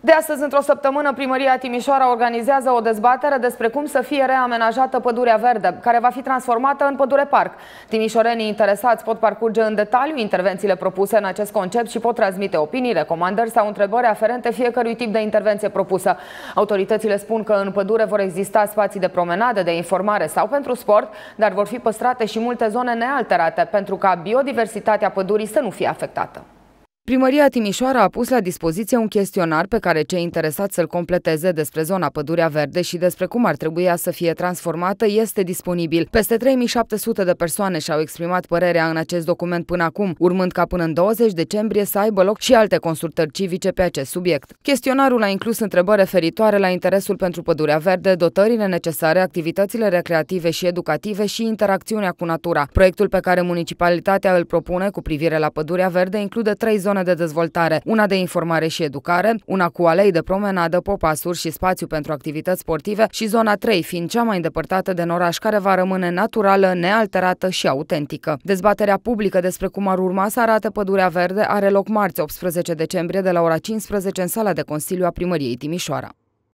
De astăzi, într-o săptămână, Primăria Timișoara organizează o dezbatere despre cum să fie reamenajată pădurea verde, care va fi transformată în pădure parc. Timișorenii interesați pot parcurge în detaliu intervențiile propuse în acest concept și pot transmite opinii, recomandări sau întrebări aferente fiecărui tip de intervenție propusă. Autoritățile spun că în pădure vor exista spații de promenade, de informare sau pentru sport, dar vor fi păstrate și multe zone nealterate pentru ca biodiversitatea pădurii să nu fie afectată. Primăria Timișoara a pus la dispoziție un chestionar pe care cei interesați să-l completeze despre zona Pădurea Verde și despre cum ar trebui ea să fie transformată este disponibil. Peste 3700 de persoane și-au exprimat părerea în acest document până acum, urmând ca până în 20 decembrie să aibă loc și alte consultări civice pe acest subiect. Chestionarul a inclus întrebări referitoare la interesul pentru Pădurea Verde, dotările necesare, activitățile recreative și educative și interacțiunea cu natura. Proiectul pe care municipalitatea îl propune cu privire la Pădurea Verde include trei zone zone de dezvoltare, una de informare și educare, una cu alei de promenadă, popasuri și spațiu pentru activități sportive și zona 3, fiind cea mai îndepărtată de oraș care va rămâne naturală, nealterată și autentică. Dezbaterea publică despre cum ar urma să arate pădurea verde are loc marți 18 decembrie de la ora 15 în sala de Consiliu a Primăriei Timișoara.